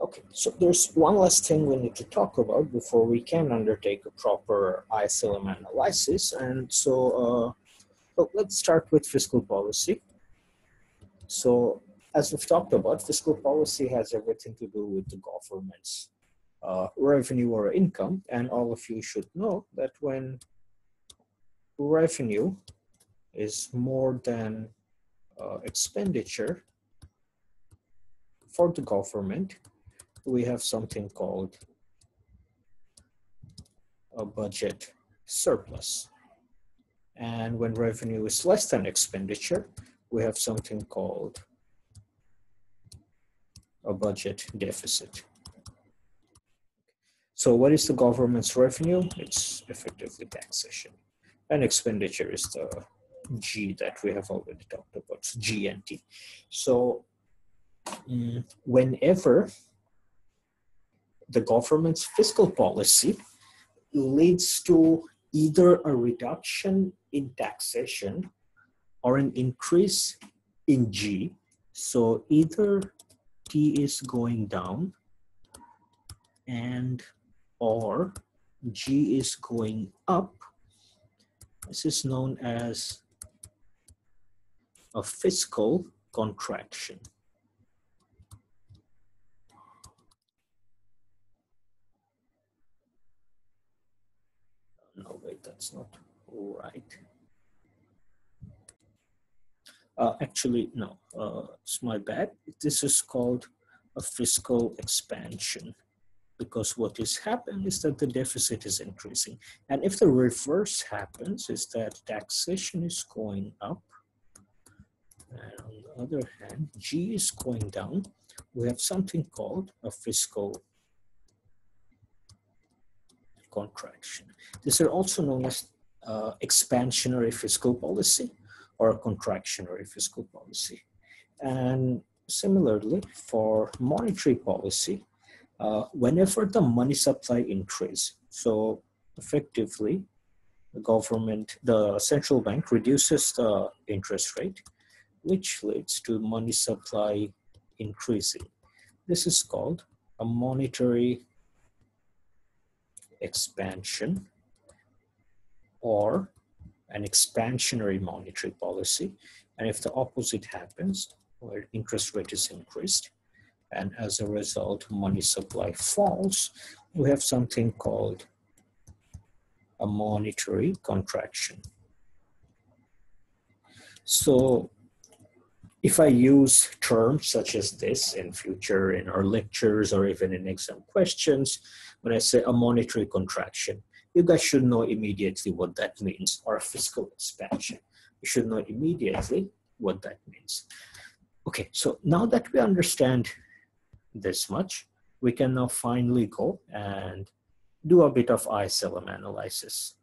Okay, so there's one last thing we need to talk about before we can undertake a proper ISLM analysis. And so uh, well, let's start with fiscal policy. So as we've talked about, fiscal policy has everything to do with the government's uh, revenue or income. And all of you should know that when revenue is more than uh, expenditure for the government, we have something called a budget surplus. And when revenue is less than expenditure, we have something called a budget deficit. So what is the government's revenue? It's effectively taxation. And expenditure is the G that we have already talked about, GNT. So um, whenever the government's fiscal policy leads to either a reduction in taxation or an increase in G. So either T is going down and or G is going up. This is known as a fiscal contraction. No, wait, that's not right. Uh, actually, no, uh, it's my bad. This is called a fiscal expansion because what is happening is that the deficit is increasing. And if the reverse happens, is that taxation is going up, and on the other hand, G is going down, we have something called a fiscal contraction. These are also known as uh, expansionary fiscal policy or contractionary fiscal policy. And similarly, for monetary policy, uh, whenever the money supply increase, so effectively, the government, the central bank reduces the interest rate, which leads to money supply increasing. This is called a monetary expansion or an expansionary monetary policy. And if the opposite happens, where interest rate is increased, and as a result, money supply falls, we have something called a monetary contraction. So if I use terms such as this in future in our lectures or even in exam questions, when I say a monetary contraction, you guys should know immediately what that means, or a fiscal expansion. You should know immediately what that means. Okay, so now that we understand this much, we can now finally go and do a bit of ISLM analysis.